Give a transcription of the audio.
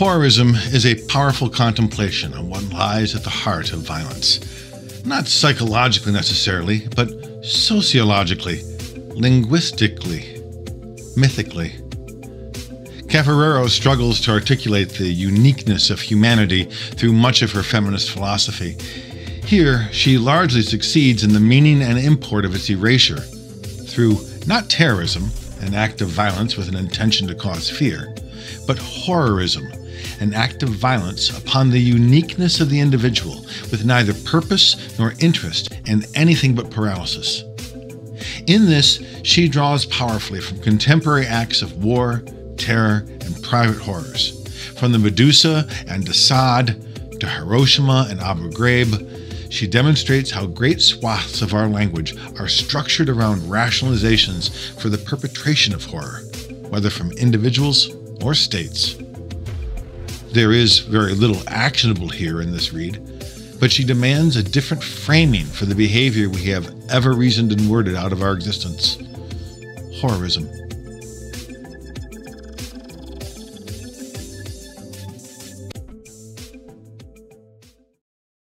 Horrorism is a powerful contemplation on what lies at the heart of violence. Not psychologically necessarily, but sociologically, linguistically, mythically. Cavarero struggles to articulate the uniqueness of humanity through much of her feminist philosophy. Here, she largely succeeds in the meaning and import of its erasure through not terrorism, an act of violence with an intention to cause fear, but horrorism, an act of violence upon the uniqueness of the individual with neither purpose nor interest and anything but paralysis. In this, she draws powerfully from contemporary acts of war, terror, and private horrors. From the Medusa and Assad to Hiroshima and Abu Ghraib, she demonstrates how great swaths of our language are structured around rationalizations for the perpetration of horror, whether from individuals or states. There is very little actionable here in this read, but she demands a different framing for the behavior we have ever reasoned and worded out of our existence. Horrorism.